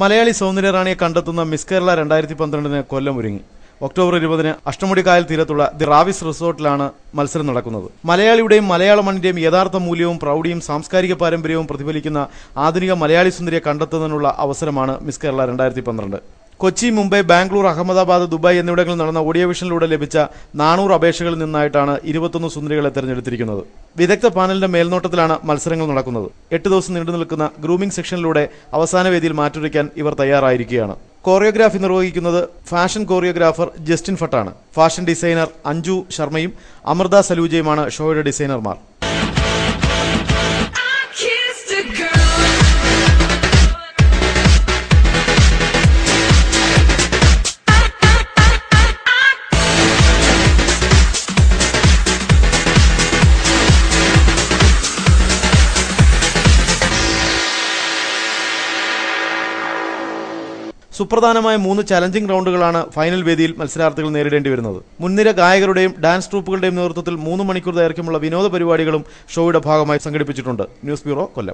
മലയാളി സൗന്ദര്യ റാണിയെ കണ്ടെത്തുന്ന മിസ് കേരള രണ്ടായിരത്തി പന്ത്രണ്ടിന് കൊല്ലം ഒരുങ്ങി. ഒക്ടോബർ ഇരുപതിന് അഷ്ടമുടിക്കായൽ തീരത്തുള്ള ദി റാവിസ് റിസോർട്ടിലാണ് മത്സരം നടക്കുന്നത്. മലയാളിയുടെയും മലയാള മണ്ണിന്റെയും യഥാർത്ഥ മൂല്യവും പ്രൗഢിയും സാംസ്കാരിക പാരമ്പര്യവും പ്രതിഫലിക്കുന്ന ആധുനിക മലയാളി സുന്ദരിയെ കണ്ടെത്തുന്നതിനുള്ള അവസരമാണ് മിസ് കേരള രണ്ടായിരത്തി കൊച്ചി മുംബൈ ബാംഗ്ലൂർ അഹമ്മദാബാദ് ദുബായ് എന്നിവിടങ്ങളിൽ നടന്ന ഓഡിയോ വിഷനിലൂടെ ലഭിച്ച നാനൂറ് അപേക്ഷകളിൽ നിന്നായിട്ടാണ് ഇരുപത്തൊന്ന് സുന്ദരികളെ തെരഞ്ഞെടുത്തിരിക്കുന്നത്. വിദഗ്ധ പാനലിന്റെ മേൽനോട്ടത്തിലാണ് മത്സരങ്ങൾ നടക്കുന്നത്. എട്ട് ദിവസം നീണ്ടു നിൽക്കുന്ന ഗ്രൂമിംഗ് സെക്ഷനിലൂടെ അവസാന വേദിയിൽ മാറ്റുരയ്ക്കാൻ ഇവർ തയ്യാറായിരിക്കുകയാണ്. കോറിയോഗ്രാഫി നിർവഹിക്കുന്നത് ഫാഷൻ കോറിയോഗ്രാഫർ ജസ്റ്റിൻ ഫട്ടാണ്. ഫാഷൻ ഡിസൈനർ അഞ്ജു ശർമ്മയും അമൃത സലൂജയുമാണ് ഷോയുടെ ഡിസൈനർമാർ. സുപ്രധാനമായ മൂന്ന് ചലഞ്ചിങ് റൗണ്ടുകളാണ് ഫൈനൽ വേദിയിൽ മത്സരാർത്ഥികൾ നേരിടേണ്ടി വരുന്നത്. മുൻനിര ഗായകരുടെയും ഡാൻസ് ട്രൂപ്പുകളുടെയും നേതൃത്വത്തിൽ മൂന്ന് മണിക്കൂർ ദൈർഘ്യമുള്ള വിനോദ പരിപാടികളും ഷോയുടെ ഭാഗമായി സംഘടിപ്പിച്ചിട്ടുണ്ട്. News bureau Kollam.